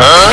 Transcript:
Huh?